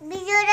Beauty.